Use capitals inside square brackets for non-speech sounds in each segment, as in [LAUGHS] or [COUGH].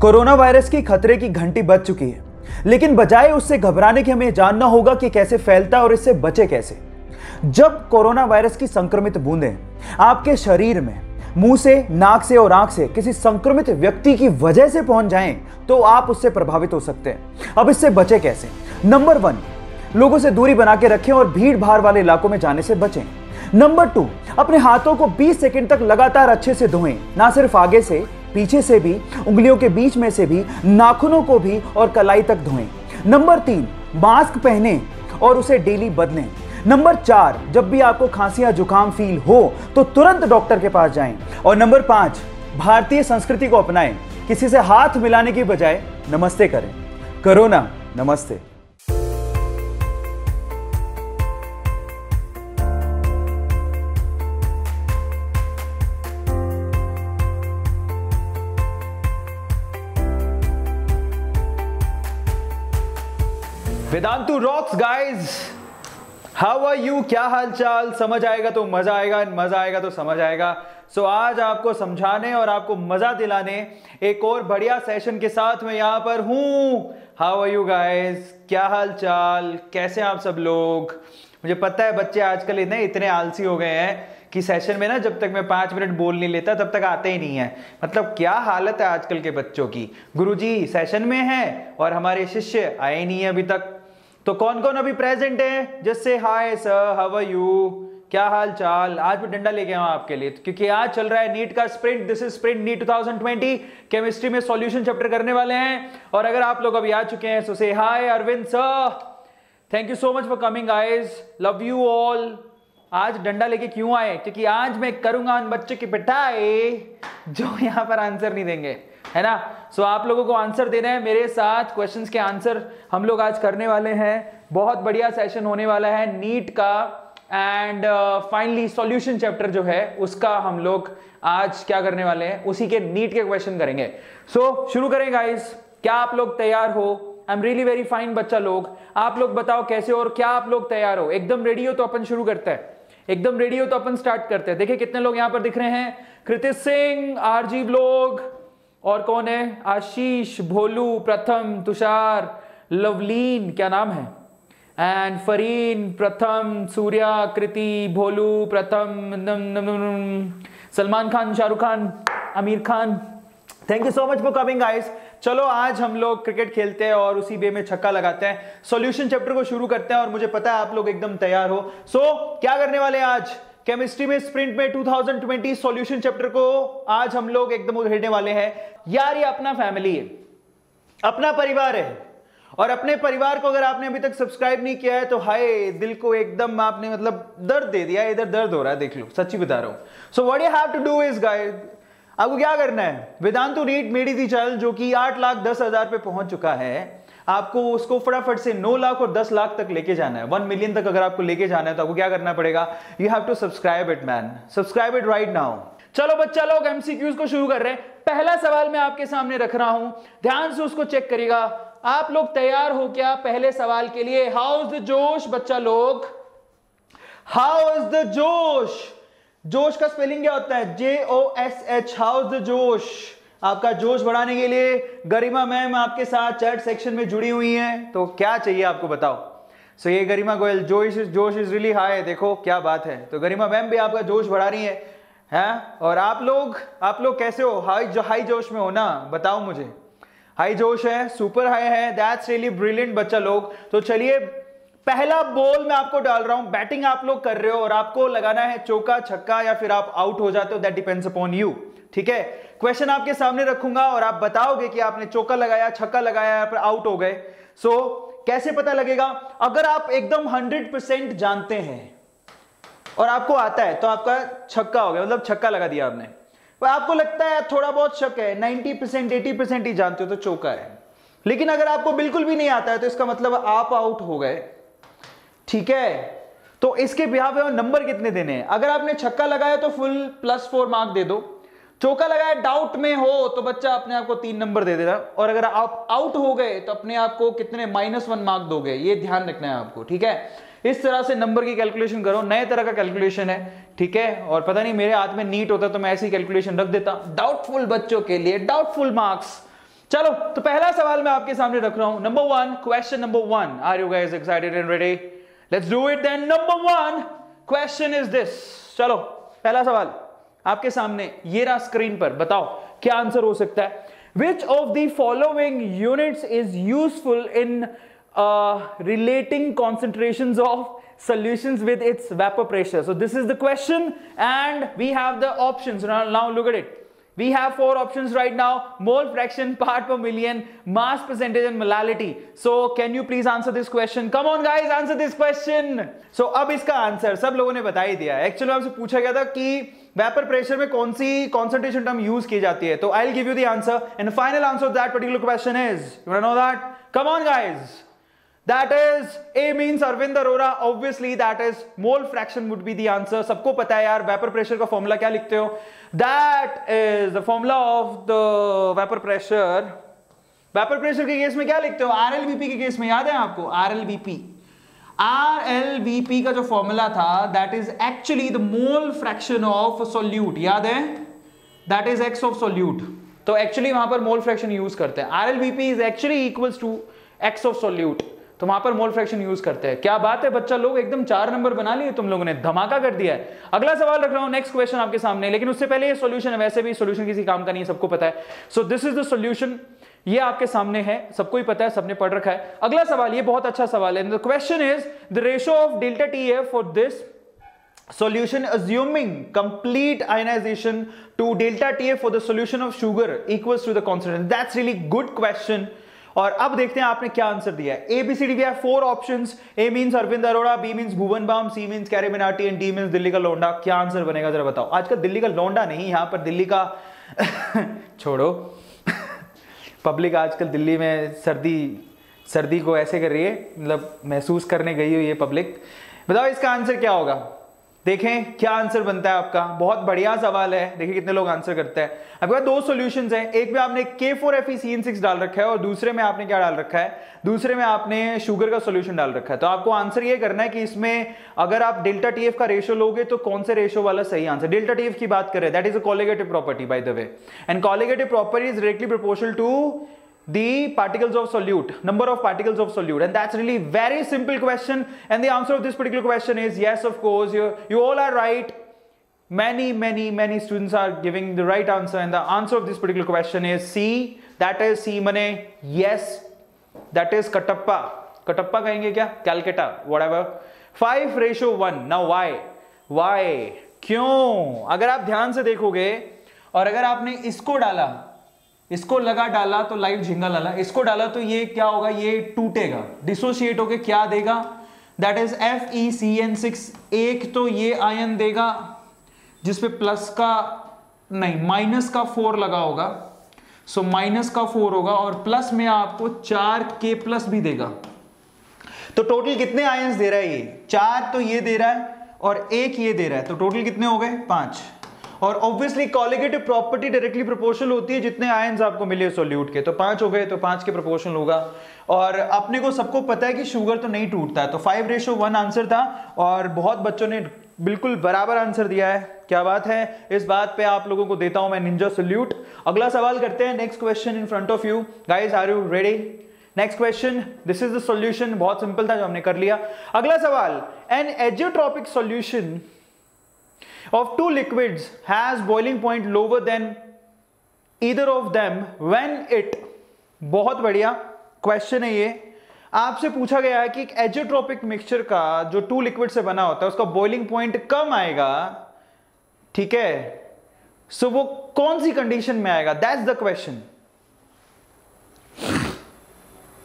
Corona virus की खतरे की घंटी बज चुकी है। लेकिन बजाय उससे घबराने के हमें जानना होगा कि कैसे फैलता है और इससे बचे कैसे। जब कोरोना वायरस की संक्रमित बूंदें आपके शरीर में, मुँह से, नाक से और आँख से किसी संक्रमित व्यक्ति की वजह से पहुँच जाएँ तो आप उससे प्रभावित हो सकते हैं। अब इससे बचे कैसे? नंबर वन लोगों से दूरी बना के रखें और भीड़ भाड़ वाले इलाकों में जाने से बचें। नंबर टू अपने हाथों को 20 सेकंड तक लगातार अच्छे से धोएँ, ना सिर्फ़ आगे से पीछे से भी, उंगलियों के बीच में से भी, नाखूनों को भी और कलाई तक धोएँ। नंबर तीन, मास्क पहने और उसे डेली बदलें। नंबर चार, जब भी आपको खांसी या जुकाम फील हो तो तुरंत डॉक्टर के पास जाएँ। और नंबर पाँच, भारतीय संस्कृति को अपनाएँ। किसी से हाथ मिलाने की बजाय नमस्ते करें। करोना नमस्ते। Vedantu rocks guys how are you क्या हाल चाल समझ आएगा तो मज़ा आएगा मज़ा आएगा तो समझ आएगा। सो so, आज आपको समझाने और आपको मज़ा दिलाने एक और बढ़िया सेशन के साथ मैं यहाँ पर हूँ। हाउ आर यू गाइस क्या हाल चाल कैसे आप सब लोग? मुझे पता है बच्चे आजकल इतने इतने आलसी हो गए हैं कि सेशन में ना जब तक मैं पाँच मिनट बोल नहीं लेता तब तक आते ही नहीं है। मतलब क्या हालत है आजकल के बच्चों की? गुरुजी सेशन में है और हमारे शिष्य आए नहीं है अभी तक। तो कौन कौन अभी प्रेजेंट है? जैसे हाय सर आर यू क्या हाल चाल आज भी डंडा लेके आऊँ आपके लिए। क्योंकि आज चल रहा है नीट का sprint this is sprint NEET 2020 chemistry में सॉल्यूशन चैप्टर करने वाले हैं। और अगर आप लोग अभी आ चुके हैं so say hi Arvind sir thank you so much for coming guys love you all आज डंडा लेके क्यों आए? क्योंकि आज मैं करूँगा उन बच्चों की पिटाई जो यहाँ पर आंसर नहीं देंगे। है ना? सो so, आप लोगों को आंसर देना है। मेरे साथ क्वेश्चंस के आंसर हम लोग आज करने वाले हैं। बहुत बढ़िया सेशन होने वाला है नीट का। एंड फाइनली सॉल्यूशन चैप्टर जो है उसका हम लोग आज क्या करने वाले हैं? उसी के नीट के क्वेश्चन करेंगे। सो so, शुरू करें गाइस क्या आप लोग तैयार हो? I am really very fine बच्चा लोग। आप लोग बताओ कैसे और क्या आप लोग तैयार हो? एकदम रेडी हो तो अपन शुरू करते हैं। एकदम रेडी हो तो अपन स्टार्ट करते हैं। देखिए कितने लोग यहाँ पर दिख रहे हैं। कृतिश सिंह आरजीव लोग। और कौन है? आशीष भोलू प्रथम तुषार लवलीन क्या नाम है? एंड फरीन प्रथम Surya Kriti Bholu Pratham Salman Khan Shahrukh Khan Aamir Khan. Thank you so much for coming guys चलो आज हम लोग क्रिकेट खेलते हैं और उसी बे में छक्का लगाते हैं। सॉल्यूशन चैप्टर को शुरू करते हैं और मुझे पता है आप लोग एकदम तैयार हो। सो so, क्या करने वाले आज? केमिस्ट्री में स्प्रिंट में 2020 सॉल्यूशन चैप्टर को आज हम लोग एकदम उधेड़ने वाले हैं। यार, ये अपना फैमिली है, अपना परिवार है, और अपने परिवार को अगर आपने अभी तक सब्सक्राइब नहीं किया है तो हाय, दिल को एकदम आपने मतलब दर्द दे दिया इधर दर्द हो रहा है, देख लो, सच्ची बता रहा हूँ। So what you have to do is guide आपको क्या करना है? वेदांतु नीट मेडी दी चैनल जो कि आठ लाख दस हज़ार पे पहुँच चुका है। आपको उसको फटाफट से 9 लाख और 10 लाख तक लेके जाना है। 1 मिलियन तक अगर आपको लेके जाना है तो आपको क्या करना पड़ेगा? You have to subscribe it man subscribe it right now चलो बच्चा, लोग एमसीक्यूज को शुरू कर रहे हैं। पहला सवाल मैं आपके सामने रख रहा हूँ। ध्यान से उसको चेक करिएगा। आप लोग तैयार हो क्या पहले सवाल के लिए? हाउ इज़ द जोश बच्चा लोग? हाउ इज़ द जोश जोश का स्पेलिंग क्या होता है? J O S H how is the जोश आपका जोश बढ़ाने के लिए गरिमा मैम आपके साथ चैट सेक्शन में जुड़ी हुई हैं तो क्या चाहिए आपको बताओ? सो so, ये गरिमा गोयल जोश जोश इज़ रियली हाई देखो क्या बात है। तो गरिमा मैम भी आपका जोश बढ़ा रही है हैं? और आप लोग आप लोग कैसे हो? हाई जो हाई जोश में हो ना? बताओ मुझे। हाई जोश है सुपर हाई है दैट्स रियली ब्रिलियंट बच्चा लोग। तो चलिए पहला बॉल मैं आपको डाल रहा हूँ। बैटिंग आप लोग कर रहे हो और आपको लगाना है चौका छक्का या फिर आप आउट हो जाते हो दैट डिपेंड्स अपॉन यू ठीक है? क्वेश्चन आपके सामने रखूँगा और आप बताओगे कि आपने चौका लगाया छक्का लगाया फिर आउट हो गए। सो so, कैसे पता लगेगा? अगर आप एकदम हंड्रेड परसेंट जानते हैं और आपको आता है तो आपका छक्का हो गया मतलब छक्का लगा दिया आपने। पर आपको लगता है थोड़ा बहुत शक है नाइनटी परसेंट एटी परसेंट ही जानते हो तो चौका है। लेकिन अगर आपको बिल्कुल भी नहीं आता है तो इसका मतलब आप आउट हो गए। ठीक है? तो इसके बिहार में नंबर कितने देने हैं? अगर आपने छक्का लगाया तो फुल प्लस फोर मार्क दे दो। चौका लगाया डाउट में हो तो बच्चा अपने आप को तीन नंबर दे देगा और अगर आप आउट हो गए तो अपने आप को कितने माइनस वन मार्क दोगे? ये ध्यान रखना है आपको, ठीक है? इस तरह से नंबर की कैलकुलेशन करो। नए तरह का कैलकुलेशन है, ठीक है? और पता नहीं, मेरे हाथ में नीट होता तो मैं ऐसी कैलकुलेशन रख देता डाउटफुल बच्चों के लिए डाउटफुल मार्क्स चलो तो पहला सवाल मैं आपके सामने रख रहा हूँ। Number one question number one are you guys excited and ready let's do it then number one question is this चलो, पहला सवाल। आपके सामने ये रहा स्क्रीन पर बताओ क्या आंसर हो सकता है which of the following units is useful in relating concentration of solutions with its vapor pressure. So this is the question and we have the options. Now, now look at it. We have four options right now, mole fraction, part per million, mass percentage and molality. So can you please answer this question? Come on guys, answer this question. So इसका answer सब लोगों ने बता ही दिया है actually आपसे पूछा गया था कि वेपर प्रेशर में कौन सी कॉन्सेंट्रेशन टर्म यूज़ की जाती है? तो I will give you the answer and final answer of that particular question is you know that come on guys That is A means Arvind Arora. Obviously, that is mole fraction would be the answer. सबको पता है यार vapour pressure का formula क्या लिखते हो? That is the formula of the vapour pressure vapour pressure के case में क्या लिखते हो? आर के केस में याद है आपको? आर एल आर का जो फॉर्मूला था that is actually the mole fraction of solute याद है? That is X of solute तो एक्चुअली वहाँ पर मोल फ्रैक्शन यूज़ करते हैं। R L is actually equals to X of solute तो वहाँ पर मोल फ्रैक्शन यूज़ करते हैं। क्या बात है बच्चा लोग? एकदम चार नंबर बना लिए तुम लोगों ने। धमाका कर दिया है। अगला सवाल रख रहा हूँ। नेक्स्ट क्वेश्चन आपके सामने। लेकिन उससे पहले ये सोल्यूशन है। वैसे भी सोल्यूशन किसी काम का नहीं है, सबको पता है। So this is the solution ये आपके सामने है, सबको ही पता है, सबने पढ़ रखा है। अगला सवाल, ये बहुत अच्छा सवाल है। Question is the ratio of delta T F for this solution assuming complete ionization to delta TF for the solution of sugar equals to the concentration. That's really good question. और अब देखते हैं आपने क्या आंसर दिया है। A B C D we four option A mean Arvind Arora B mean Bhuvan Bam C mean CarryMinati and D mean Delhi का लोंडा क्या आंसर बनेगा जरा बताओ। आज का दिल्ली का लोंडा नहीं यहाँ पर। दिल्ली का [LAUGHS] छोड़ो। पब्लिक आजकल दिल्ली में सर्दी सर्दी को ऐसे कर रही है मतलब महसूस करने गई हुई है पब्लिक। बताओ इसका आंसर क्या होगा? देखें क्या आंसर बनता है आपका। बहुत बढ़िया सवाल है। देखिए कितने लोग आंसर करते हैं। आपके पास दो सोल्यूशन हैं। एक में आपने K four F C N six डाल रखा है और दूसरे में आपने क्या डाल रखा है? दूसरे में आपने शुगर का सोल्यूशन डाल रखा है। तो आपको आंसर ये करना है कि इसमें अगर आप डेल्टा टीएफ का रेशो लोगे तो कौन से रेशो वाला सही आंसर डेल्टा टीएफ की बात करें। That is a colligative property by the way and colligative property is directly proportional to the particles of solute number of particles of solute and that's really very simple question and the answer of this particular question is yes of course you you all are right many many many students are giving the right answer and the answer of this particular question is c that is c mane yes that is katappa katappa kahenge kya calcutta whatever 5 ratio 1 now why why क्यों अगर आप ध्यान से देखोगे और अगर आपने इसको डाला इसको लगा डाला तो लाइव झिंगा लाला। इसको डाला तो ये क्या होगा? ये टूटेगा। डिसोसिएट होके क्या देगा? That is F E C N six एक तो ये आयन देगा जिसपे प्लस का नहीं माइनस का फोर लगा होगा। सो so, माइनस का फोर होगा और प्लस में आपको चार के प्लस भी देगा। तो टोटल कितने आयंस दे रहा है ये? चार तो ये दे रहा है और एक ये दे रहा है। तो टोटल कितने हो गए? पाँच। और obviously colligative property directly proportional होती है, जितने आयंस आपको मिले सोल्यूट के। तो पाँच हो गए तो पाँच के प्रोपोर्शनल होगा। और अपने को सबको पता है कि शुगर तो नहीं टूटता है। तो फाइव रेशो वन आंसर था और बहुत बच्चों ने बिल्कुल बराबर आंसर दिया है। क्या बात है? इस बात पे आप लोगों को देता हूँ मैं निंजा सोल्यूट अगला सवाल करते हैं। Next question in front of you guys are you ready next question this is the solution बहुत सिंपल था जो हमने कर लिया। अगला सवाल. An azeotropic solution of two liquids has boiling point lower than either of them when it, बहुत बढ़िया क्वेश्चन है ये। आपसे पूछा गया है कि एक एजोट्रोपिक मिक्सचर का जो टू लिक्विड से बना होता है, उसका बॉइलिंग पॉइंट कम आएगा, ठीक है? सो so वो कौन सी कंडीशन में आएगा? दैट्स द क्वेश्चन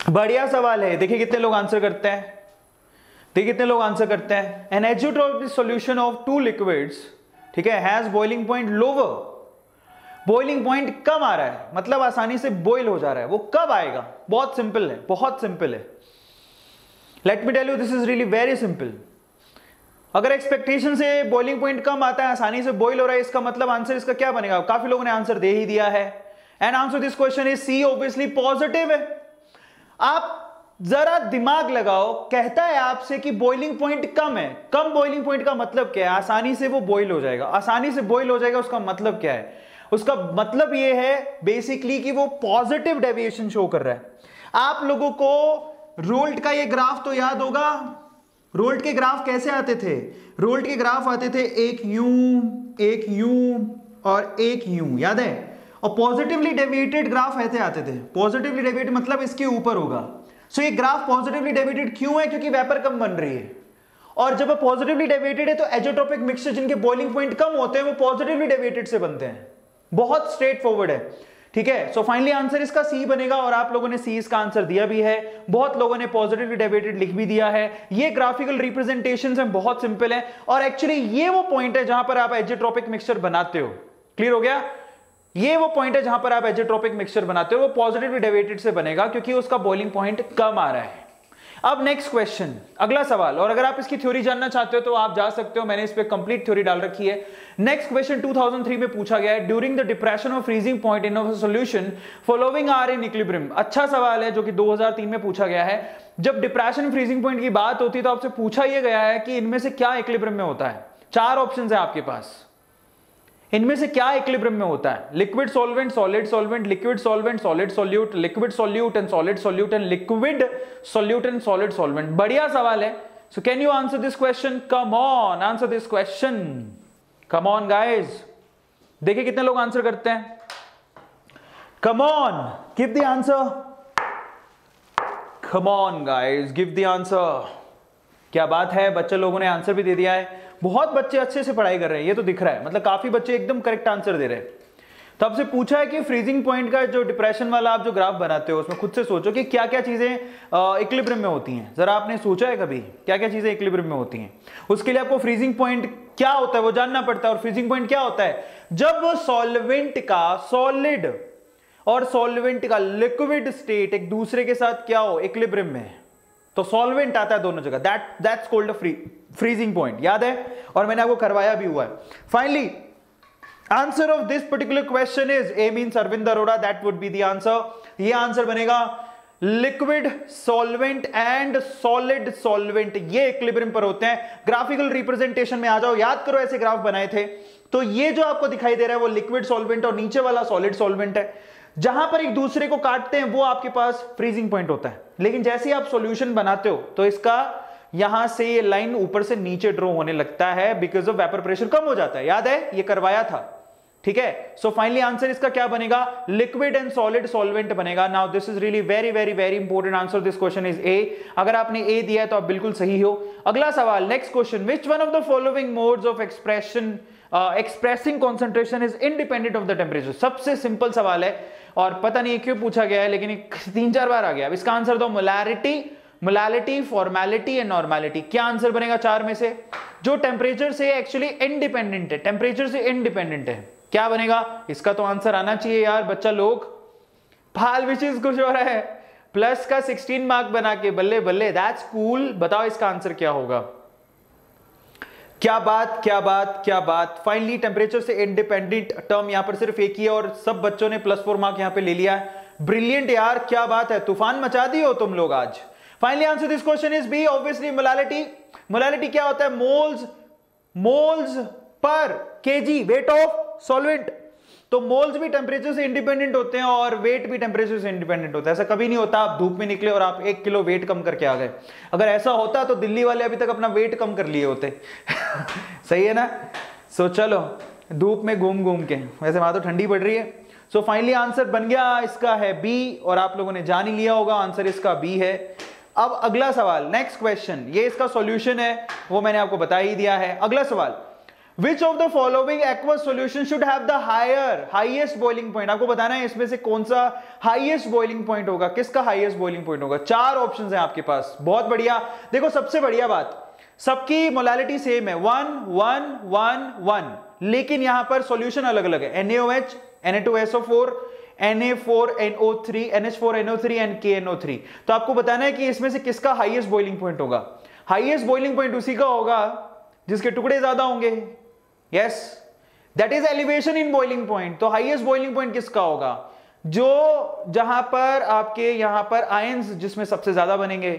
बढ़िया सवाल है। देखिए कितने लोग आंसर करते हैं। देखिए कितने लोग आंसर करते हैं। An azeotropic solution of two liquids ठीक है has boiling point lower boiling point कम आ रहा है मतलब आसानी से बॉइल हो जा रहा है। वो कब आएगा? बहुत सिंपल है, बहुत सिंपल है। Let me tell you this is really very simple अगर एक्सपेक्टेशन से बॉइलिंग पॉइंट कम आता है, आसानी से बॉइल हो रहा है, इसका मतलब आंसर इसका क्या बनेगा? काफ़ी लोगों ने आंसर दे ही दिया है। And answer this question is C obviously positive है। आप जरा दिमाग लगाओ, कहता है आपसे कि बॉइलिंग पॉइंट कम है। कम बॉइलिंग पॉइंट का मतलब क्या है? आसानी से वो बॉइल हो जाएगा। आसानी से बॉइल हो जाएगा, उसका मतलब क्या है? उसका मतलब ये है बेसिकली कि वो पॉजिटिव डेविएशन शो कर रहा है। आप लोगों को रोल्ट का ये ग्राफ तो याद होगा? रोल्ट के ग्राफ कैसे आते थे? रोल्ट के ग्राफ आते थे एक यू एक यू और एक यू याद है? और पॉजिटिवली डेविएटेड ग्राफ ऐसे आते थे। पॉजिटिवली डेविएटेड मतलब इसके ऊपर होगा। सो ये ग्राफ पॉजिटिवली डेविएटेड क्यों है? क्योंकि वेपर कम बन रही है। और जब वो पॉजिटिवली डेविएटेड है तो एजोट्रोपिक मिक्सचर जिनके बॉइलिंग पॉइंट कम होते हैं, वो पॉजिटिवली डेविएटेड से बनते हैं। बहुत स्ट्रेट फॉरवर्ड है। ठीक है? सो फाइनली आंसर इसका सी बनेगा और आप लोगों ने सी इसका आंसर दिया भी है। बहुत लोगों ने पॉजिटिवली डेविएटेड लिख भी दिया है। ये ग्राफिकल रिप्रेजेंटेशन है, बहुत सिंपल है। और एक्चुअली ये वो पॉइंट है जहाँ पर आप एजेट्रोपिक मिक्सचर बनाते हो। क्लियर हो गया? ये वो पॉइंट है जहाँ पर आप एजेट्रोपिक मिक्सचर बनाते हो, वो पॉजिटिवली डेविएटेड से बनेगा क्योंकि उसका बॉइलिंग पॉइंट कम आ रहा है। अब नेक्स्ट क्वेश्चन अगला सवाल, और अगर आप इसकी थ्योरी जानना चाहते हो तो आप जा सकते हो, मैंने इस पे कंप्लीट थ्योरी डाल रखी है। नेक्स्ट क्वेश्चन 2003 में पूछा गया है during the depression of freezing point in solution following are in equilibrium अच्छा सवाल है जो कि 2003 में पूछा गया है। जब डिप्रेशन फ्रीजिंग पॉइंट की बात होती है तो आपसे पूछा यह गया है कि इनमें से क्या इक्विलिब्रियम में होता है। चार ऑप्शन है आपके पास। इनमें से क्या इक्विलिब्रियम में होता है? Liquid solvent solid solvent liquid solvent solid solute liquid solute and solid solute and liquid solute and solid solvent बढ़िया सवाल है। So can you answer this question come on answer this question come on guys देखिए कितने लोग answer करते हैं। Come on give the answer come on guys give the answer क्या बात है? बच्चे लोगों ने आंसर भी दे दिया है। बहुत बच्चे अच्छे से पढ़ाई कर रहे हैं, ये तो दिख रहा है। मतलब काफ़ी बच्चे एकदम करेक्ट आंसर दे रहे हैं। तो आपसे पूछा है कि फ्रीजिंग पॉइंट का जो डिप्रेशन वाला आप जो ग्राफ बनाते हो, उसमें खुद से सोचो कि क्या क्या चीज़ें इक्लिब्रियम में होती हैं। जरा आपने सोचा है कभी? क्या क्या चीज़ें इक्लिब्रियम में होती हैं? उसके लिए आपको फ्रीजिंग पॉइंट क्या होता है, वो जानना पड़ता है। और फ्रीजिंग पॉइंट क्या होता है? जब सॉल्वेंट का सॉलिड और सॉल्वेंट का लिक्विड स्टेट एक दूसरे के साथ क्या हो? इक्लिब्रियम में। तो सॉल्वेंट आता है दोनों जगह। That that's called free freezing point याद है? और मैंने आपको करवाया भी हुआ है। Finally answer of this particular question is A mean Arvind Arora that would be the answer ये आंसर बनेगा liquid solvent and solid solvent ये इक्विलिब्रियम पर होते हैं। ग्राफिकल रिप्रेजेंटेशन में आ जाओ, याद करो ऐसे ग्राफ बनाए थे। तो ये जो आपको दिखाई दे रहा है, वो लिक्विड सॉल्वेंट और नीचे वाला सॉलिड सॉल्वेंट है। जहाँ पर एक दूसरे को काटते हैं, वो आपके पास फ्रीजिंग पॉइंट होता है। लेकिन जैसे ही आप सॉल्यूशन बनाते हो तो इसका यहाँ से ये लाइन ऊपर से नीचे ड्रॉ होने लगता है बिकॉज़ ऑफ़ वेपर प्रेशर कम हो जाता है। याद है? ये करवाया था। ठीक है? सो फाइनली आंसर इसका क्या बनेगा? लिक्विड एंड सॉलिड सॉल्वेंट बनेगा। Now this is really very very very important answer this question is A अगर आपने ए दिया है तो आप बिल्कुल सही हो। अगला सवाल next question which one of the following modes of expression expressing concentration is independent of the temperature सबसे सिंपल सवाल है और पता नहीं क्यों पूछा गया है, लेकिन तीन चार बार आ गया। अब इसका आंसर दो molarity molality formality and normality क्या आंसर बनेगा चार में से? जो टेम्परेचर से एक्चुअली इंडिपेंडेंट है टेम्परेचर से इंडिपेंडेंट है, क्या बनेगा? इसका तो आंसर आना चाहिए यार, बच्चा लोग। फाल विचेज कुछ हो रहा है। प्लस का 16 मार्क बना के बल्ले बल्ले दैट्स कूल बताओ इसका आंसर क्या होगा? क्या बात क्या बात क्या बात। फाइनली टेम्परेचर से इंडिपेंडेंट टर्म यहाँ पर सिर्फ़ एक ही है और सब बच्चों ने प्लस फोर मार्क यहाँ पे ले लिया है। ब्रिलियंट यार, क्या बात है। तूफ़ान मचा दी हो तुम लोग आज। Finally answer this question is B obviously molality molality क्या होता है? मोल्स मोल्स पर केजी वेट ऑफ़ सॉल्वेंट तो मोल्स भी टेम्परेचर से इंडिपेंडेंट होते हैं और वेट भी टेम्परेचर से इंडिपेंडेंट होता है। ऐसा कभी नहीं होता आप धूप में निकले और आप एक किलो वेट कम करके आ गए। अगर ऐसा होता तो दिल्ली वाले अभी तक अपना वेट कम कर लिए होते। [LAUGHS] सही है ना? सो so, चलो धूप में घूम घूम के। वैसे वहाँ तो ठंडी पड़ रही है। सो फाइनली आंसर बन गया इसका है बी और आप लोगों ने जान ही लिया होगा आंसर इसका बी है। अब अगला सवाल नेक्स्ट क्वेश्चन ये इसका सॉल्यूशन है वो मैंने आपको बता ही दिया है। अगला सवाल which of the following aqua solution should have the higher highest boiling point आपको बताना है, इसमें से कौन सा हाइएस्ट बॉइलिंग पॉइंट होगा? किसका हाइएस्ट बॉइलिंग पॉइंट होगा? चार ऑप्शन है आपके पास। बहुत बढ़िया। देखो, सबसे बढ़िया बात। सबकी मोलालिटी सेम है। वन वन वन वन लेकिन यहाँ पर सॉल्यूशन अलग अलग है NaOH Na2SO4 Na4NO3 NH4NO3 and KNO3 तो आपको बताना है कि इसमें से किसका हाईएस्ट बॉइलिंग पॉइंट होगा? हाईएस्ट बॉइलिंग पॉइंट उसी का होगा जिसके टुकड़े ज़्यादा होंगे। Yes that is elevation in boiling point तो हाईएस्ट बॉइलिंग पॉइंट किसका होगा? जो जहाँ पर आपके यहाँ पर आयंस जिसमें सबसे ज़्यादा बनेंगे,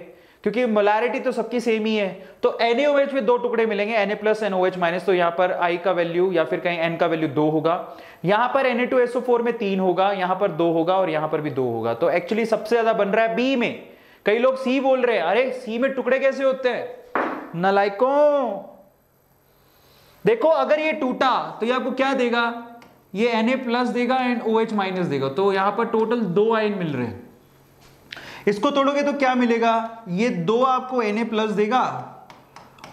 क्योंकि मोलारिटी तो सबकी सेम ही है तो NaOH में दो टुकड़े मिलेंगे Na प्लस NaOH माइनस तो यहाँ पर I का वैल्यू या फिर कहीं N का वैल्यू दो होगा। यहाँ पर Na2SO4 में तीन होगा, यहाँ पर दो होगा और यहाँ पर भी दो होगा। तो एक्चुअली सबसे ज़्यादा बन रहा है बी में। कई लोग सी बोल रहे हैं, अरे सी में टुकड़े कैसे होते हैं? नलाइको देखो, अगर ये टूटा तो ये आपको क्या देगा? ये Na प्लस देगा एंड ओ OH माइनस देगा। तो यहाँ पर टोटल दो आयन मिल रहे हैं। इसको तोड़ोगे तो क्या मिलेगा? ये दो आपको Na प्लस देगा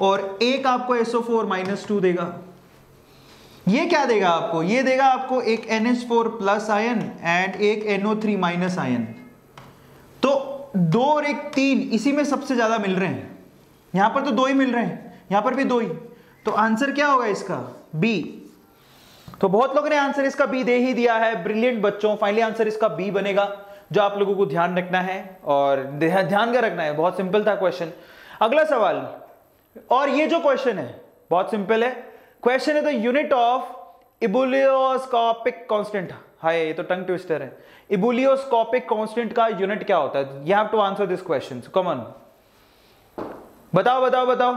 और एक आपको SO4 माइनस टू देगा। ये क्या देगा आपको? ये देगा आपको एक N four plus ion and एक एनओ थ्री माइनस आयन तो दो और एक तीन, इसी में सबसे ज़्यादा मिल रहे हैं। यहाँ पर तो दो ही मिल रहे हैं। यहाँ पर भी दो ही। तो आंसर क्या होगा इसका? बी तो बहुत लोगों ने आंसर इसका बी दे ही दिया है। ब्रिलियंट बच्चों फाइनली आंसर इसका बी बनेगा, जो आप लोगों को ध्यान रखना है और ध्यान का रखना है। बहुत सिंपल था क्वेश्चन अगला सवाल, और ये जो क्वेश्चन है, बहुत सिंपल है। क्वेश्चन है the unit of ebullioscopic constant hi, ये तो टंग ट्विस्टर है। इबुलियोस्कोपिक कांस्टेंट का यूनिट क्या होता है? You have to answer this question common बताओ बताओ बताओ।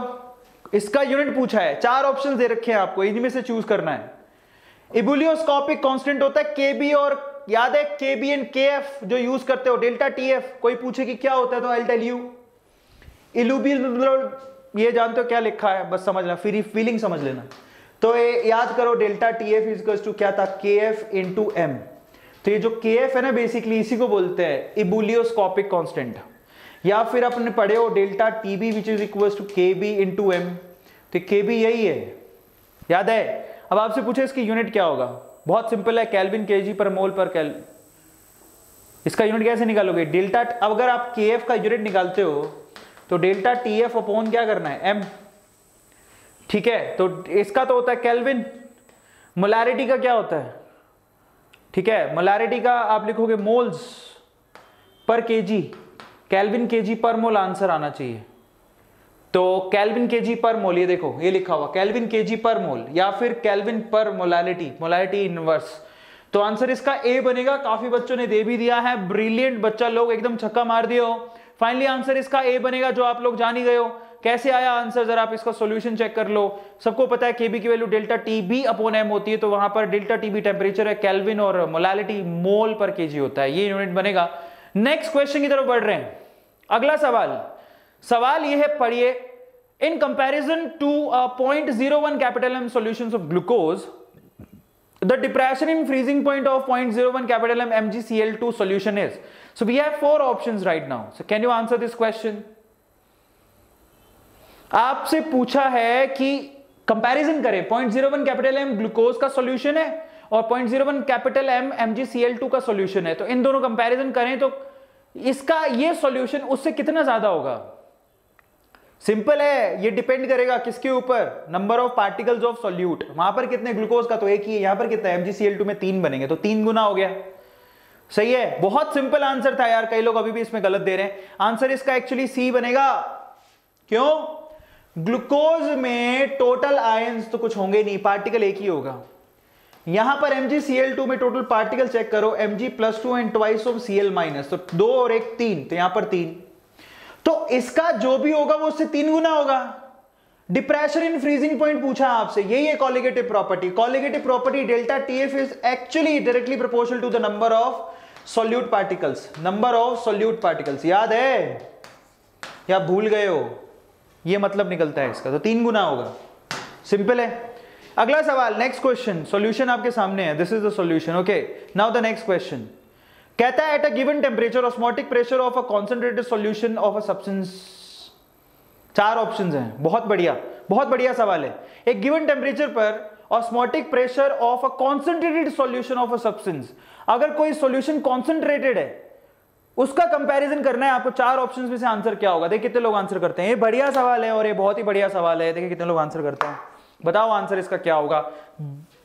इसका यूनिट पूछा है। चार ऑप्शन दे रखे हैं आपको, इनमें से चूज़ करना है। इबुलियोस्कोपिक कांस्टेंट होता है केबी और याद है K B and K F जो यूज़ करते हो डेल्टा टी एफ़ कोई पूछे कि क्या होता है तो आई टेल यू इलूबिल ये जानते हो क्या लिखा है, बस समझ लेना फिर फीलिंग समझ लेना। तो ये याद करो delta T F is to क्या था? के एफ़ इंटू एम तो ये जो के एफ़ है ना बेसिकली इसी को बोलते हैं इबुलियोस्कोपिक कांस्टेंट या फिर अपने पढ़े हो delta T B which is equal to K B into M तो के बी यही है। याद है? अब आपसे पूछे, इसकी यूनिट क्या होगा? बहुत सिंपल है कैलविन केजी पर मोल पर कैल इसका यूनिट कैसे निकालोगे? डेल्टा अब अगर आप के एफ़ का यूनिट निकालते हो तो डेल्टा टी एफ़ अपॉन क्या करना है? एम ठीक है? तो इसका तो होता है कैलविन मोलारिटी का क्या होता है? ठीक है? मोलारिटी का आप लिखोगे मोल्स पर केजी कैलविन केजी पर मोल आंसर आना चाहिए। तो कैलविन के पर मोल, ये देखो, ये लिखा हुआ कैलविन के पर मोल या फिर कैलविन पर मोलालिटी मोलालिटी इनवर्स तो आंसर इसका ए बनेगा, काफ़ी बच्चों ने दे भी दिया है ब्रिलियंट बच्चा लोग एकदम छक्का मार दिए हो। फाइनली आंसर इसका ए बनेगा, जो आप लोग जान ही गए हो। कैसे आया आंसर जरा आप इसका सॉल्यूशन चेक कर लो। सबको पता है केबी की value delta T B upon M होती है तो वहाँ पर डेल्टा टी बी टेम्परेचर है कैलविन और मोलालिटी मोल पर केजी होता है, ये यूनिट बनेगा। नेक्स्ट क्वेश्चन की तरफ़ बढ़ रहे हैं। अगला सवाल। सवाल यह है, पढ़िए। In comparison to point zero one capital M solution of glucose the depression in freezing point of point zero one capital M M G C L two solution is so we have four option right now so can you answer this question आपसे पूछा है कि comparison करें। Point zero one capital M glucose का solution है और point zero one capital M L two का solution है। तो इन दोनों कंपैरिजन करें तो इसका ये सॉल्यूशन उससे कितना ज़्यादा होगा? सिंपल है, ये डिपेंड करेगा किसके ऊपर? Number of particles of solute वहाँ पर कितने ग्लूकोज का तो एक ही है, यहाँ पर कितना एमजीसीएल टू में तीन बनेंगे तो तीन गुना हो गया। सही है? बहुत सिंपल आंसर था यार, कई लोग अभी भी इसमें गलत दे रहे हैं। आंसर इसका एक्चुअली सी बनेगा। क्यों? ग्लूकोज में टोटल आयंस तो कुछ होंगे नहीं पार्टिकल एक ही होगा। यहाँ पर MgCl2 में टोटल पार्टिकल चेक करो Mg plus two and twice of Cl minus तो दो और एक तीन तो यहाँ पर तीन। तो इसका जो भी होगा, वो उससे तीन गुना होगा। डिप्रेशन इन फ्रीजिंग पॉइंट पूछा आपसे, यही है colligative property colligative property delta TF is actually directly proportional to the number of solute particles number of solute particles याद है? या भूल गए हो? ये मतलब निकलता है इसका तो तीन गुना होगा। सिंपल है। अगला सवाल नेक्स्ट क्वेश्चन सॉल्यूशन आपके सामने है. This is the solution okay now the next question कहता है at a given temperature osmotic pressure of a concentrated solution of a substance चार ऑप्शंस हैं. बहुत बढ़िया. बहुत बढ़िया सवाल है. एक गिवन टेम्परेचर पर osmotic pressure of a concentrated solution of a substance अगर कोई सॉल्यूशन कॉन्सेंट्रेटेड है, उसका कंपैरिजन करना है, आपको चार ऑप्शंस में से आंसर क्या होगा? देखिए कितने लोग आंसर करते हैं. ये बढ़िया सवाल है और ये बहुत ही बढ़िया सवाल है. देखिए कितने लोग आंसर करते हैं. बताओ आंसर इसका क्या होगा?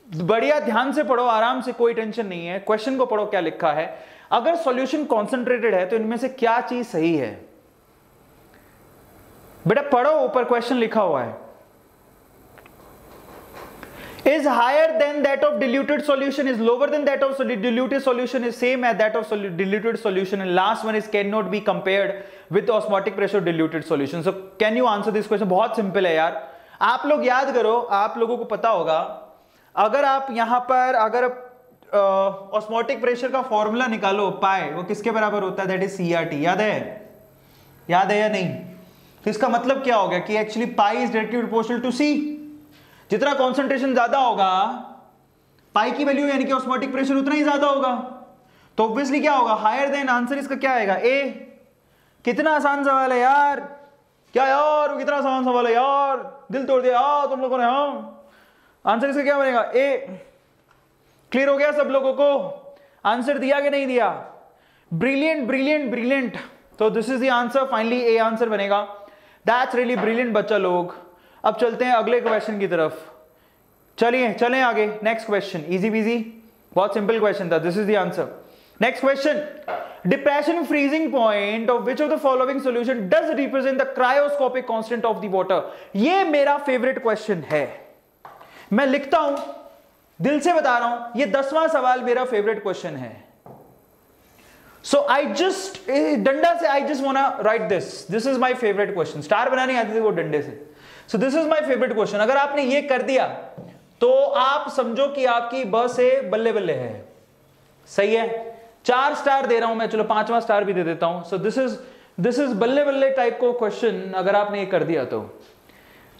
बढ़िया, ध्यान से पढ़ो, आराम से, कोई टेंशन नहीं है। क्वेश्चन को पढ़ो, क्या लिखा है? अगर सॉल्यूशन कॉन्सेंट्रेटेड है तो इनमें से क्या चीज़ सही है? बेटा, पढ़ो, ऊपर क्वेश्चन लिखा हुआ है। Is higher than that of diluted solution is lower than that of diluted solution is same as that of diluted solution and last one is can not be compared with osmotic pressure diluted solution so can you answer this question बहुत simple है यार। आप लोग याद करो, आप लोगों को पता होगा, अगर आप यहाँ पर, अगर ऑस्मोटिक प्रेशर का फॉर्मूला निकालो पाए वो किसके बराबर होता है? दैट इज़ सीआरटी याद है? याद है या नहीं? तो इसका मतलब क्या हो गया कि actually pi is directly proportional to C जितना कॉन्सेंट्रेशन ज़्यादा होगा पाई की वैल्यू यानी कि ऑस्मोटिक प्रेशर उतना ही ज़्यादा होगा। तो ऑब्वियसली क्या होगा? हायर देन आंसर इसका क्या आएगा? ए कितना आसान सवाल है यार। क्या यार कितना आसान सवाल है यार दिल तोड़ दिया आ, तुम लोगों ने हाँ। आंसर इसका क्या बनेगा? ए क्लियर हो गया सब लोगों को? आंसर दिया कि नहीं दिया? ब्रिलियंट ब्रिलियंट ब्रिलियंट तो this is the answer finally A answer बनेगा। दैट्स रियली ब्रिलियंट बच्चा लोग। अब चलते हैं अगले क्वेश्चन की तरफ़। चलिए चलें आगे। नेक्स्ट क्वेश्चन इजी बीजी बहुत सिंपल क्वेश्चन था। This is the answer next question depression freezing point of which of following solution does represent the cryoscopic constant of the water ये मेरा फेवरेट क्वेश्चन है। मैं लिखता हूँ, दिल से बता रहा हूँ, ये दसवां सवाल मेरा फेवरेट क्वेश्चन है। सो आई जस्ट डंडा से I just wanna write this this is my favourite question star बनानी आती थी वो डंडे से। So this is my favourite question अगर आपने ये कर दिया तो आप समझो कि आपकी बस है बल्ले बल्ले है। सही है? चार स्टार दे रहा हूँ मैं, चलो पांचवा स्टार भी दे देता हूँ। So this is this is बल्ले बल्ले टाइप को क्वेश्चन अगर आपने ये कर दिया तो।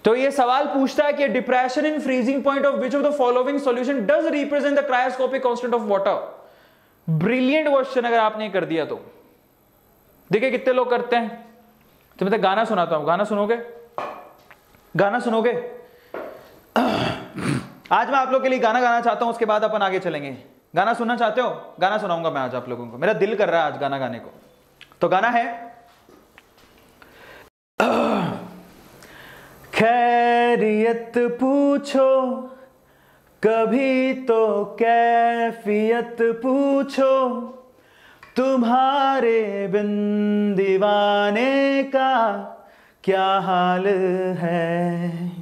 तो ये सवाल पूछता है कि depression in freezing point of which of the following solution does represent the cryoscopic constant of water brilliant question अगर आपने कर दिया तो। देखिए कितने लोग करते हैं। तो मैं तो गाना सुनाता हूँ। गाना सुनोगे? गाना सुनोगे? [CLEARS THROAT] आज मैं आप लोग के लिए गाना गाना चाहता हूँ, उसके बाद अपन आगे चलेंगे। गाना सुनना चाहते हो? गाना सुनाऊँगा मैं आज आप लोगों को। मेरा दिल कर रहा है आज गाना गाने को। तो गाना है, खैरियत पूछो, कभी तो कैफियत पूछो, तुम्हारे बिन दीवाने का क्या हाल है?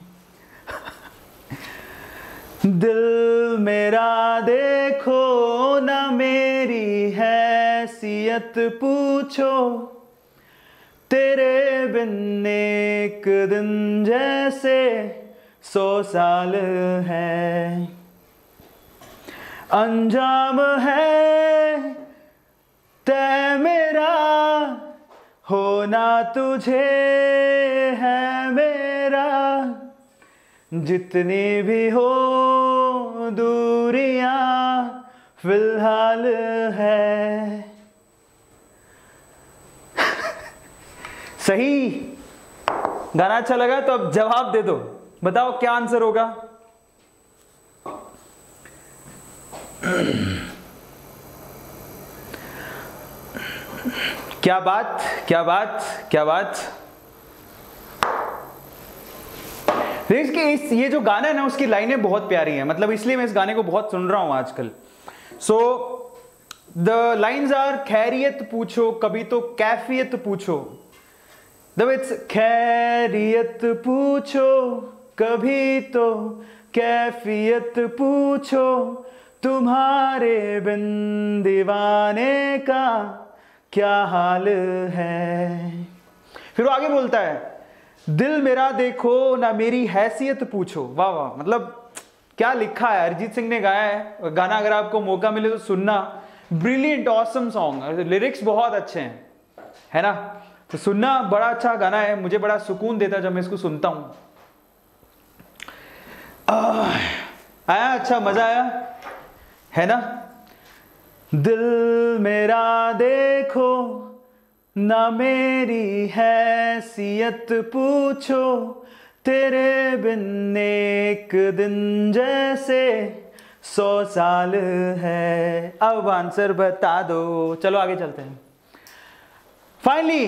दिल मेरा देखो ना मेरी हैसियत पूछो। तेरे बिन एक दिन जैसे सौ साल है। अंजाम है तय मेरा होना तुझे जितनी भी हो दूरियाँ फ़िलहाल है। [LAUGHS] सही। गाना अच्छा लगा तो अब जवाब दे दो। बताओ, क्या आंसर होगा? [CLEARS THROAT] क्या बात क्या बात क्या बात? देखिए इस, ये जो गाना है ना, उसकी लाइनें बहुत प्यारी हैं। मतलब इसलिए मैं इस गाने को बहुत सुन रहा हूँ आजकल। सो द लाइन्स आर खैरियत पूछो, कभी तो कैफियत पूछो। इट्स खैरियत पूछो, कभी तो कैफियत पूछो। तुम्हारे बिन दीवाने का क्या हाल है? फिर वो आगे बोलता है दिल मेरा देखो, ना मेरी हैसियत पूछो। वाह वाह मतलब क्या लिखा है? अरिजीत सिंह ने गाया है। गाना अगर आपको मौका मिले तो सुनना। ब्रिलियंट ऑसम सॉन्ग लिरिक्स बहुत अच्छे हैं, है ना? तो सुनना बड़ा अच्छा गाना है। मुझे बड़ा सुकून देता है जब मैं इसको सुनता हूँ। आया अच्छा मज़ा आया, है ना? दिल मेरा देखो ना मेरी हैसियत पूछो, तेरे बिन एक दिन जैसे सौ साल है। अब आंसर बता दो। चलो आगे चलते हैं। फाइनली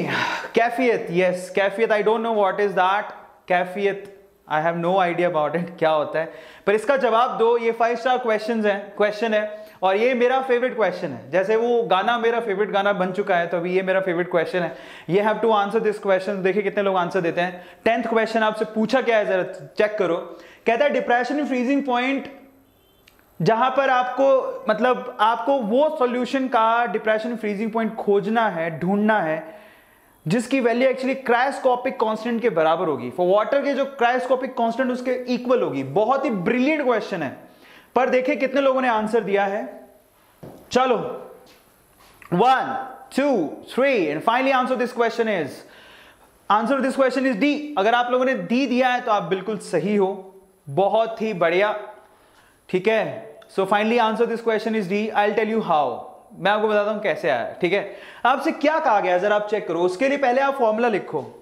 कैफियत यस कैफियत I don't know what is that कैफियत I have no idea about it क्या होता है। पर इसका जवाब दो, ये फाइव स्टार क्वेश्चन है क्वेश्चन है। और ये मेरा फेवरेट क्वेश्चन है। जैसे वो गाना मेरा फेवरेट गाना बन चुका है तो अभी ये मेरा फेवरेट क्वेश्चन है। ये have to answer this question देखिए कितने लोग आंसर देते हैं। टेंथ क्वेश्चन आपसे पूछा क्या है, जरा चेक करो। कहता है डिप्रेशन फ्रीजिंग पॉइंट जहाँ पर आपको मतलब आपको वो सॉल्यूशन का डिप्रेशन फ्रीजिंग पॉइंट खोजना है, ढूंढना है, जिसकी वैल्यू एक्चुअली क्रायोस्कोपिक कांस्टेंट के बराबर होगी। फॉर वाटर के जो क्रायोस्कोपिक कांस्टेंट उसके इक्वल होगी। बहुत ही ब्रिलियंट क्वेश्चन है। पर देखिए कितने लोगों ने आंसर दिया है। चलो। One two three and finally answer this question is answer this question is D अगर आप लोगों ने डी दिया है तो आप बिल्कुल सही हो। बहुत ही बढ़िया। ठीक है? So finally answer this question is D I tell you how मैं आपको बताता हूँ कैसे आया। ठीक है? आपसे क्या कहा गया? जरा आप चेक करो। उसके लिए पहले आप फॉर्मूला लिखो।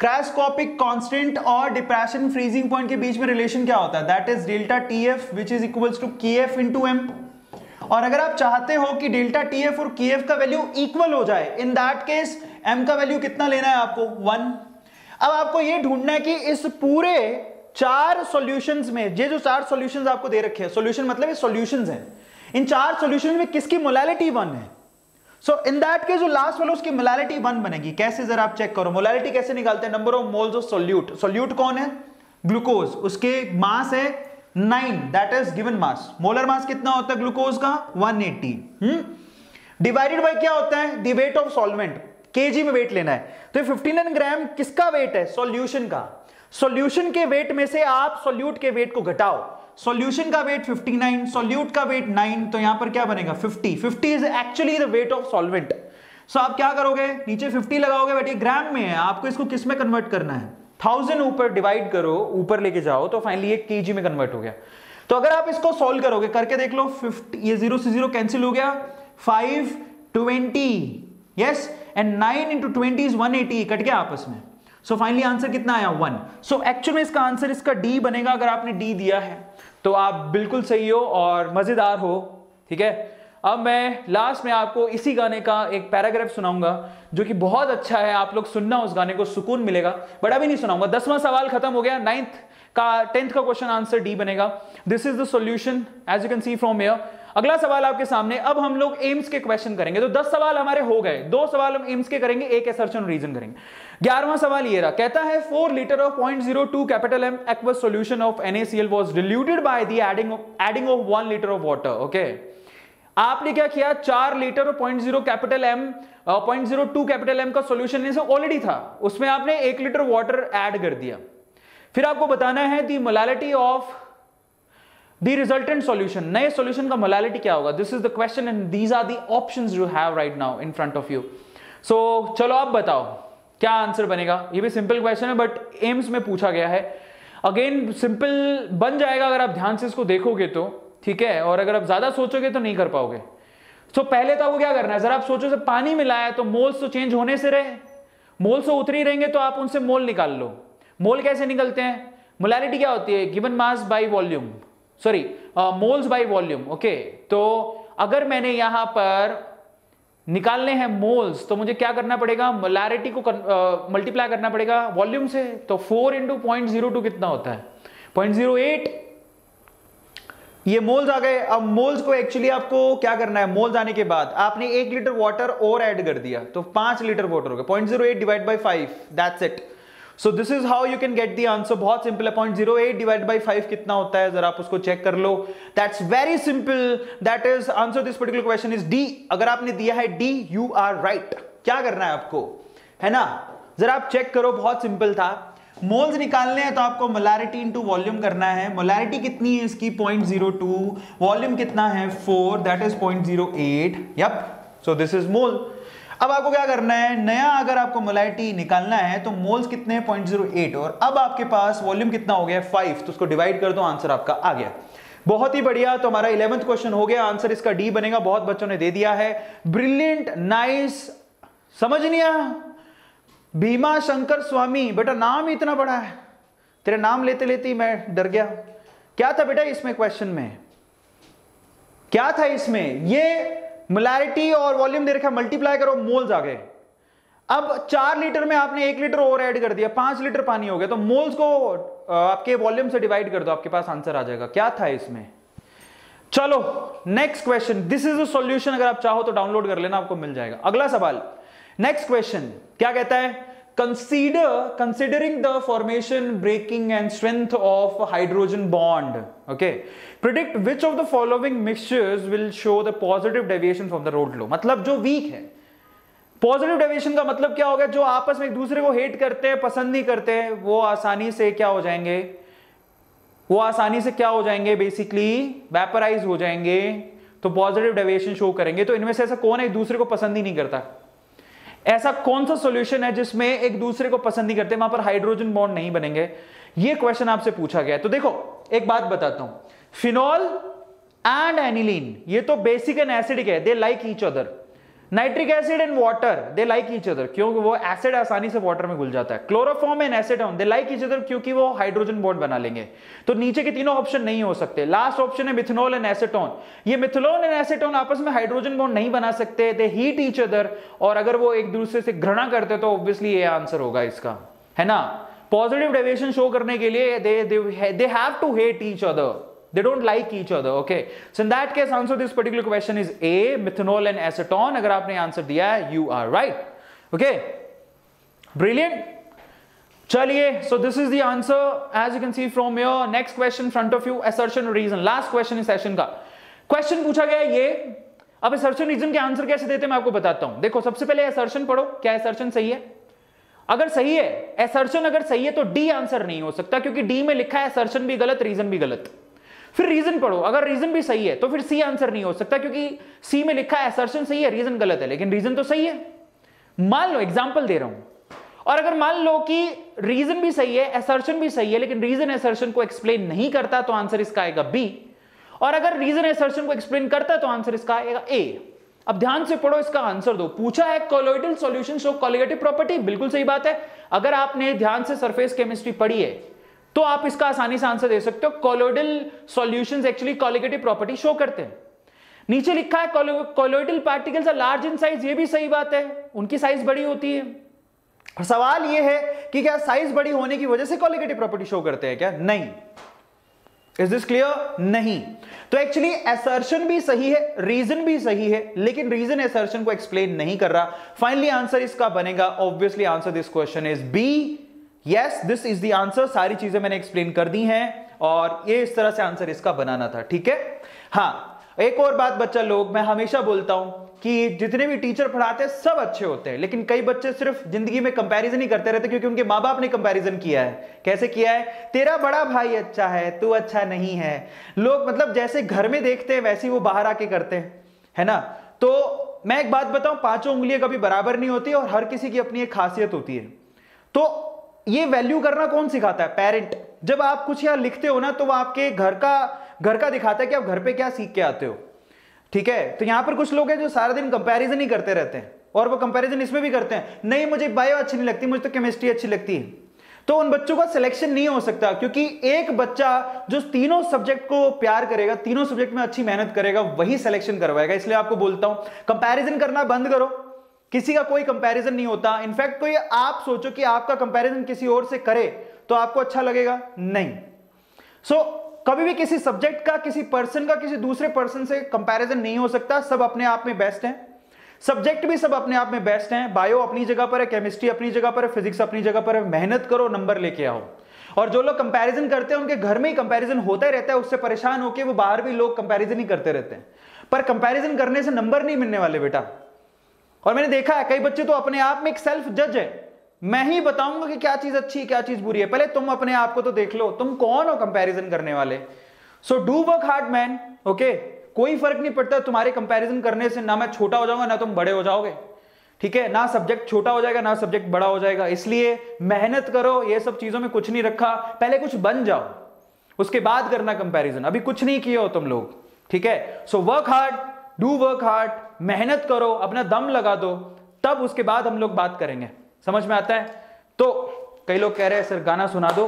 क्रैस्कोपिक कांस्टेंट और डिप्रेशन फ्रीजिंग पॉइंट के बीच में रिलेशन क्या होता है? That is delta T F which is equals to K F into M और अगर आप चाहते हो कि डेल्टा टी एफ़ और के एफ़ का वैल्यू इक्वल हो जाए इन दैट केस एम का वैल्यू कितना लेना है आपको? वन अब आपको यह ढूंढना है कि इस पूरे चार सॉल्यूशंस में, ये जो चार सॉल्यूशंस आपको दे रखे हैं सॉल्यूशन मतलब ये सॉल्यूशंस हैं। इन चार सॉल्यूशन में किसकी मोलैलिटी वन है? सो इन दैट केस जो लास्ट वाला उसकी मोलालिटी वन बनेगी। कैसे जरा आप चेक करो। मोलालिटी कैसे निकालते हैं? Number of moles of solute solute कौन है? ग्लूकोज उसके मास है nine that is given mass molar mass कितना होता है ग्लूकोज का? 180 हम्म? डिवाइडेड बाय क्या होता है? The weight of solvent KG में वेट लेना है। तो 59 ग्राम किसका वेट है? सॉल्यूशन का। सॉल्यूशन के वेट में से आप सॉल्यूट के वेट को घटाओ। सॉल्यूशन का वेट 59 सॉल्यूट का वेट 9 तो यहाँ पर क्या बनेगा? 50 50 is actually the weight of solvent so आप क्या करोगे? नीचे 50 लगाओगे बेटे ग्राम में है, आपको इसको किसमें कन्वर्ट करना है? थाउज़ेंड ऊपर डिवाइड करो, ऊपर लेके जाओ तो फाइनली एक केजी में कन्वर्ट हो गया. तो अगर आप इसको सॉल्व करोगे, करके देख लो 50 ये ज़ीरो से ज़ीरो कैंसिल हो गया. 5 20 yes and 9 into twenty is 180 cut गया आपस में. सो फाइनली आंसर कितना आया? वन सो एक्चुअल में इसका आंसर इसका डी बनेगा अगर आपने डी दिया है. तो आप बिल्कुल सही हो और मज़ेदार हो, ठीक है? अब मैं लास्ट में आपको इसी गाने का एक पैराग्राफ सुनाऊँगा, जो कि बहुत अच्छा है। आप लोग सुनना उस गाने को, सुकून मिलेगा। बट अभी नहीं सुनाऊँगा। दसवां सवाल खत्म हो गया। नाइन्थ का टेंथ का क्वेश्चन आंसर डी बनेगा। This is the solution as you can see from here अगला सवाल आपके सामने। अब हम लोग एम्स के क्वेश्चन करेंगे। तो दस सवाल हमारे हो गए। दो सवाल हम एम्स के करेंगे, एक एसर्चन रीजन करेंगे। ग्यारहवां सवाल ये रहा, कहता है four litre of point zero two capital M aqueous solution of NaCl was diluted by the adding adding of one litre of water okay आपने क्या किया, चार litre point zero capital M point zero two capital M का solution already था, उसमें आपने एक litre water add कर दिया। फिर आपको बताना है the molality of the resultant solution नए सॉल्यूशन का मोलालिटी क्या होगा? This is the question and these are the options you have right now in front of you so चलो आप बताओ। क्या आंसर बनेगा? ये भी सिंपल क्वेश्चन है बट एम्स में पूछा गया है। अगेन सिंपल बन जाएगा अगर आप ध्यान से इसको देखोगे तो ठीक है? और अगर आप ज़्यादा सोचोगे तो नहीं कर पाओगे। तो पहले तो आपको क्या करना है? जरा आप सोचो से पानी मिलाया तो मोल्स तो चेंज होने से रहे। मोल्स तो उतरी रहेंगे तो आप उनसे मोल निकाल लो। मोल कैसे निकलते हैं? मोलैलिटी क्या होती है? Given mass by volume sorry moles by volume okay तो अगर मैंने यहाँ पर निकालने हैं मोल्स तो मुझे क्या करना पड़ेगा? मोलैरिटी को मल्टीप्लाई करना पड़ेगा वॉल्यूम से तो four into point zero two कितना होता है? पॉइंट ज़ीरो एट ये मोल्स आ गए। अब मोल्स को एक्चुअली आपको क्या करना है? मोल्स आने के बाद आपने एक लीटर वाटर और ऐड कर दिया तो पाँच लीटर वाटर हो गया point zero eight divide by five that's it so this is how you can get the answer बहुत सिंपल है. Point zero eight divide by five कितना होता है? जरा आप उसको चेक कर लो. That's very simple that is answer this particular question is D अगर आपने दिया है डी यू आर राइट क्या करना है आपको? है ना? जरा आप चेक करो. बहुत सिंपल था. मोल्स निकालने हैं तो आपको मोलारिटी इंटू वॉल्यूम करना है. मोलारिटी कितनी है इसकी? पॉइंट ज़ीरो टू वॉल्यूम कितना है? Four that is point zero eight yup so this is mole अब आपको क्या करना है? नया अगर आपको मोलाइटी निकालना है तो मोल्स कितने हैं? Point zero eight. और अब आपके पास वॉल्यूम कितना हो गया? फाइव। तो उसको डिवाइड कर दो, आंसर आपका आ गया। बहुत ही बढ़िया तो हमारा इलेवंथ क्वेश्चन हो गया। आंसर इसका डी बनेगा। बहुत बच्चों ने दे दिया है। Brilliant, nice. समझ नहीं आया? भीमा शंकर स्वामी, बेटा नाम ही इतना बड़ा है। तेरे नाम लेते लेते मैं डर गया। क्या था बेटा इसमें क्वेश्चन में? क्या था इसमें? ये मोलैरिटी और वॉल्यूम दे रखा मल्टीप्लाई करो मोल्स आ गए। अब चार लीटर में आपने एक लीटर और ऐड कर दिया, पाँच लीटर पानी हो गया तो मोल्स को आपके वॉल्यूम से डिवाइड कर दो, आपके पास आंसर आ जाएगा। क्या था इसमें? चलो next question this is solution अगर आप चाहो तो डाउनलोड कर लेना, आपको मिल जाएगा। अगला सवाल नेक्स्ट क्वेश्चन क्या कहता है? Consider considering the formation breaking and strength of hydrogen bond okay predict which of the following mixtures will show the positive deviation from the road law मतलब जो weak है पॉजिटिव डेविएशन का मतलब क्या होगा जो आपस में एक दूसरे को हेट करते हैं पसंद नहीं करते वो आसानी से क्या हो जाएँगे वो आसानी से क्या हो जाएँगे बेसिकली वेपराइज हो जाएँगे तो पॉजिटिव डेविएशन शो करेंगे तो इनमें से ऐसा कौन है एक दूसरे को पसंद ही नहीं करता ऐसा कौन सा सोल्यूशन है जिसमें एक दूसरे को पसंद नहीं करते, वहाँ पर हाइड्रोजन बॉन्ड नहीं बनेंगे? ये क्वेश्चन आपसे पूछा गया तो देखो, एक बात बताता हूँ। फिनॉल एंड एनिलीन ये तो बेसिक एंड एसिडिक है they like each other nitric acid and water they like each other क्योंकि वो एसिड आसानी से वाटर में घुल जाता है। Chloroform and acetone they like each other क्योंकि वो हाइड्रोजन बॉन्ड बना लेंगे। तो नीचे के तीनों ऑप्शन नहीं हो सकते। लास्ट ऑप्शन है मिथनॉल एंड एसिटोन ये मिथनॉल एंड एसिटोन आपस में हाइड्रोजन बॉन्ड नहीं बना सकते दे हीट ईच अदर और अगर वो एक दूसरे से घृणा करते तो ऑब्वियसली ये आंसर होगा इसका। है ना? पॉजिटिव डेविएशन शो करने के लिए they they have to hate each other they don't like each other okay so in that case answer this particular question is a methanol and acetone agar aapne answer diya hai you are right okay brilliant चलिए so this is the answer as you can see from your next question front of you assertion reason last question is session का question पूछा गया ये अब assertion reason के answer कैसे देते मैं आपको बताता हूँ देखो सबसे पहले assertion पढ़ो क्या assertion सही है अगर सही है assertion अगर सही है तो D आंसर नहीं हो सकता क्योंकि D में लिखा है assertion भी गलत reason भी गलत फिर रीजन पढ़ो। अगर रीजन भी सही है तो फिर सी आंसर नहीं हो सकता, क्योंकि सी में लिखा है असर्शन सही है रीजन गलत है, लेकिन रीजन तो सही है। मान लो एग्ज़ाम्पल दे रहा हूँ। और अगर मान लो कि रीजन भी सही है असर्शन भी सही है, लेकिन रीजन असर्शन को एक्सप्लेन नहीं करता तो आंसर इसका आएगा बी और अगर रीजन असर्शन को एक्सप्लेन करता तो आंसर इसका आएगा ए अब ध्यान से पढ़ो, इसका आंसर दो। पूछा है colloidal solution show colligative property बिल्कुल सही बात है। अगर आपने ध्यान से सरफेस केमिस्ट्री पढ़ी है तो आप इसका आसानी से आंसर दे सकते हो। Colloidal solutions actually colligative property show करते हैं। नीचे लिखा है colloidal particles are large in size ये भी सही बात है। उनकी साइज़ बड़ी होती है। सवाल ये है कि क्या साइज़ बड़ी होने की वजह से कॉलिगेटिव प्रॉपर्टी शो करते हैं क्या? नहीं। इज़ दिस क्लियर नहीं। तो एक्चुअली एसर्शन भी सही है रीजन भी सही है, लेकिन रीजन एसर्शन को एक्सप्लेन नहीं कर रहा। फाइनली आंसर इसका बनेगा। Obviously answer this question is B yes this is the answer सारी चीज़ें मैंने एक्सप्लेन कर दी हैं और ये इस तरह से आंसर इसका बनाना था, ठीक है? हाँ एक और बात बच्चा लोग, मैं हमेशा बोलता हूँ कि जितने भी टीचर पढ़ाते हैं, सब अच्छे होते हैं, लेकिन कई बच्चे सिर्फ़ ज़िंदगी में कंपैरिजन ही करते रहते क्योंकि उनके माँ बाप ने कंपैरिजन किया है। कैसे किया है? तेरा बड़ा भाई अच्छा है, तू अच्छा नहीं है। लोग मतलब जैसे घर में देखते हैं, वैसे वो बाहर आके करते हैं, है ना? तो मैं एक बात बताऊँ, पाँचों उंगलियाँ कभी बराबर नहीं होती और हर किसी की अपनी एक खासियत होती है। तो ये वैल्यू करना कौन सिखाता है? पेरेंट जब आप कुछ यहाँ लिखते हो ना तो आपके घर का घर का दिखाता है कि आप घर पे क्या सीख के आते हो। ठीक है? तो यहाँ पर कुछ लोग हैं जो सारा दिन कंपैरिजन ही करते रहते हैं और वो कंपैरिजन इसमें भी करते हैं। नहीं, मुझे बायो अच्छी नहीं लगती, मुझे तो केमिस्ट्री अच्छी लगती है। तो उन बच्चों का सिलेक्शन नहीं हो सकता, क्योंकि एक बच्चा जो तीनों सब्जेक्ट को प्यार करेगा, तीनों सब्जेक्ट में अच्छी मेहनत करेगा, वही सिलेक्शन करवाएगा। इसलिए आपको बोलता हूँ कंपैरिजन करना बंद करो। किसी का कोई कंपैरिजन नहीं होता। इनफैक्ट कोई आप सोचो कि आपका कंपैरिजन किसी और से करे तो आपको अच्छा लगेगा? नहीं। सो so, कभी भी किसी सब्जेक्ट का किसी पर्सन का किसी दूसरे पर्सन से कंपैरिजन नहीं हो सकता। सब अपने आप में बेस्ट है। सब्जेक्ट भी सब अपने आप में बेस्ट हैं। बायो अपनी जगह पर है केमिस्ट्री अपनी जगह पर है फिजिक्स अपनी जगह पर है। मेहनत करो नंबर लेके आओ। और जो लोग कंपैरिजन करते हैं उनके घर में ही कंपैरिजन होता ही रहता है। उससे परेशान होकर वो बाहर भी लोग कंपैरिजन ही करते रहते हैं। पर कंपैरिजन करने से नंबर नहीं मिलने वाले बेटा। और मैंने देखा है, कई बच्चे तो अपने आप में एक सेल्फ जज है। मैं ही बताऊँगा कि क्या चीज़ अच्छी है, क्या चीज़ बुरी है। पहले तुम अपने आप को तो देख लो, तुम कौन हो कंपैरिजन करने वाले? So do work hard man okay कोई फ़र्क नहीं पड़ता तुम्हारे कंपैरिजन करने से, ना मैं छोटा हो जाऊँगा, ना तुम बड़े हो जाओगे। ठीक है, ना सब्जेक्ट छोटा हो जाएगा, ना सब्जेक्ट बड़ा हो जाएगा। इसलिए मेहनत करो, ये सब चीज़ों में कुछ नहीं रखा, पहले कुछ बन जाओ। उसके बाद करना कंपैरिजन अभी कुछ नहीं किया हो तुम लोग, ठीक है? So work hard do work hard मेहनत करो, अपना दम लगा दो, तब उसके बाद हम लोग बात करेंगे। समझ में आता है? तो कई लोग कह रहे हैं, सर, गाना सुना दो।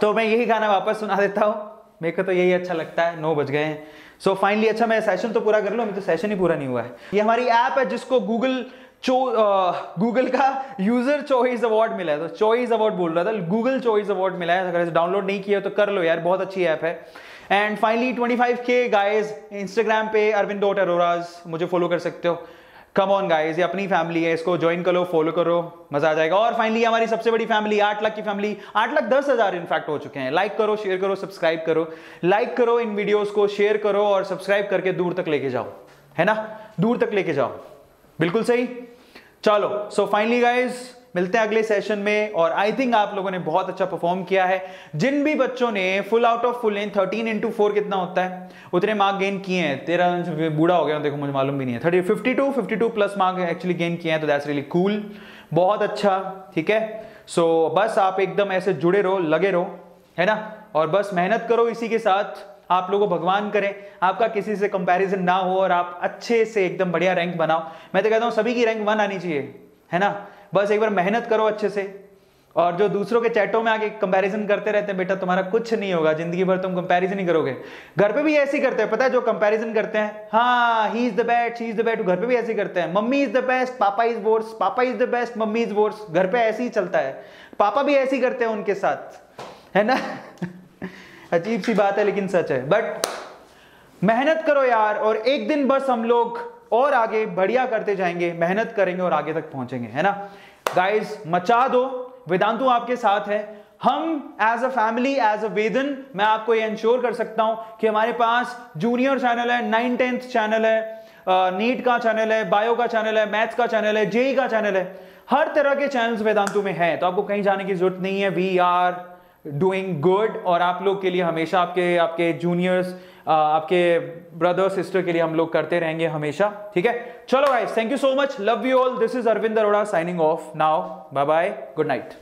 तो मैं यही गाना वापस सुना देता हूँ। मेरे को तो यही अच्छा लगता है, नौ बज गए हैं। सो फाइनली अच्छा मैं सेशन तो पूरा कर लो तो सेशन ही पूरा नहीं हुआ है। ये हमारी ऐप है, जिसको गूगल चो गूगल का यूज़र चॉइस अवार्ड मिला है। तो चॉइस अवार्ड बोल रहा था गूगल चॉइस अवार्ड मिला है। अगर डाउनलोड नहीं किया तो कर लो यार, बहुत अच्छी ऐप है। एंड फाइनली 25 के गाइस इंस्टाग्राम पे अरविंद डॉट अरोराज मुझे फॉलो कर सकते हो। कम ऑन गाइस ये अपनी फैमिली है, इसको ज्वाइन करो फॉलो करो, मज़ा आ जाएगा। और फाइनली हमारी सबसे बड़ी फैमिली आठ लाख की फैमिली आठ लाख दस हज़ार इनफैक्ट हो चुके हैं। लाइक करो शेयर करो सब्सक्राइब करो। लाइक करो इन वीडियोस को शेयर करो और सब्सक्राइब करके दूर तक लेके जाओ। है ना? दूर तक लेके जाओ। बिल्कुल सही? चलो सो फाइनली गाइज़ मिलते हैं अगले सेशन में और आई थिंक आप लोगों ने बहुत अच्छा परफॉर्म किया है। जिन भी बच्चों ने full out of full length thirteen into four कितना होता है? उतने मार्क गेन किए हैं। तेरा बूढ़ा हो गया देखो मुझे मालूम भी नहीं है। Thirty fifty two fifty two plus mark actually gain किए हैं तो दैट्स रियली कूल बहुत अच्छा ठीक है? सो so, बस आप एकदम ऐसे जुड़े रहो लगे रहो है ना? और बस मेहनत करो इसी के साथ। आप लोगों भगवान करें। आपका किसी से कंपैरिजन ना हो और आप अच्छे से एकदम बढ़िया रैंक बनाओ। मैं तो कहता हूँ सभी की रैंक वन आनी चाहिए है ना? बस एक बार मेहनत करो अच्छे से। और जो दूसरों के चैटों में आके कंपैरिजन करते रहते हैं, बेटा, तुम्हारा कुछ नहीं होगा, ज़िंदगी भर तुम कंपैरिजन ही करोगे। घर पे भी ऐसे ही करते हैं, पता है जो कंपैरिजन करते हैं? हाँ he is the best he is the best घर पे भी ऐसे ही करते हैं। Mummy is the best papa is worse papa is the best mummy is worse घर पे ऐसे ही चलता है। पापा भी ऐसे ही करते हैं उनके साथ, है ना? [LAUGHS] अजीब सी बात है, लेकिन सच है। बट मेहनत करो यार, और एक दिन बस हम लोग और आगे बढ़िया करते जाएँगे, मेहनत करेंगे और आगे तक पहुँचेंगे, है ना? गाइस मचा दो। वेदांतु आपके साथ है। हम as a family as a वेदन मैं आपको ये इंश्योर कर सकता हूँ कि हमारे पास जूनियर चैनल है नाइन टेंथ चैनल है नीट का चैनल है बायो का चैनल है मैथ्स का चैनल है जेई का चैनल है। हर तरह के चैनल्स वेदांतु में है। तो आपको कहीं जाने की ज़रूरत नहीं है। वी आर डूइंग गुड और आप लोग के लिए हमेशा आपके आपके जूनियर्स आपके ब्रदर सिस्टर के लिए हम लोग करते रहेंगे हमेशा, ठीक है? चलो भाई thank you so much love you all this is Arvind Arora signing off now bye bye good night